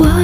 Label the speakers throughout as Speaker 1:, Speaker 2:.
Speaker 1: what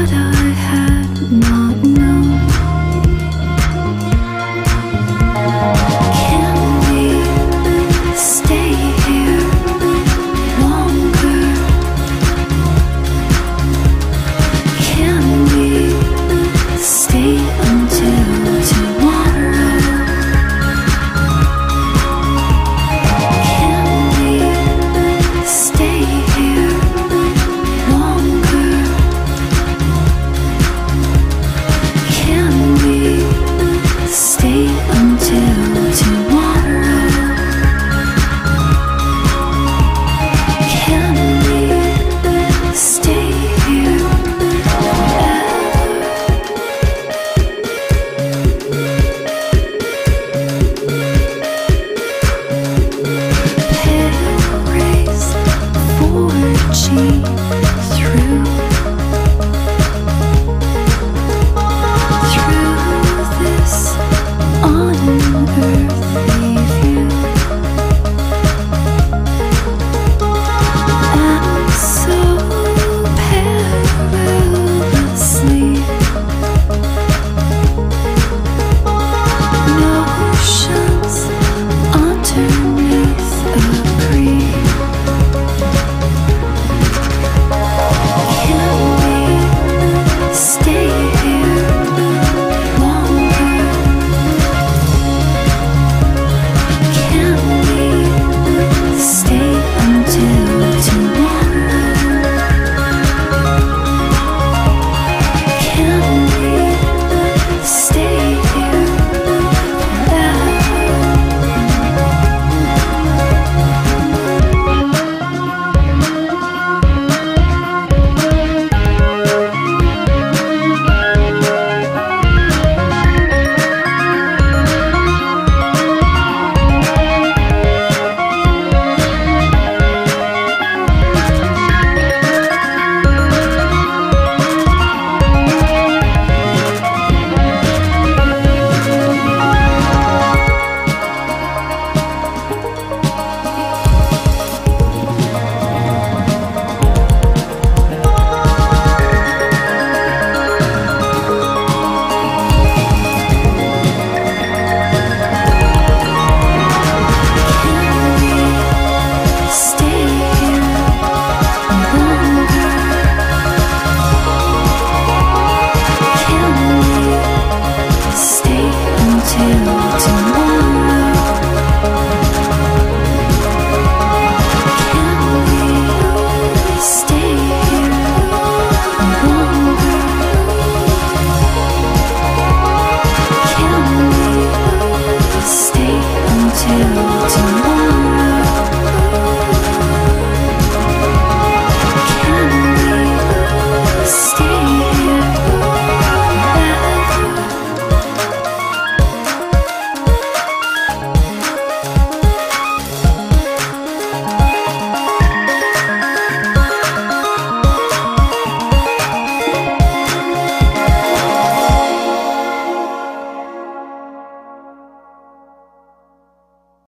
Speaker 1: stay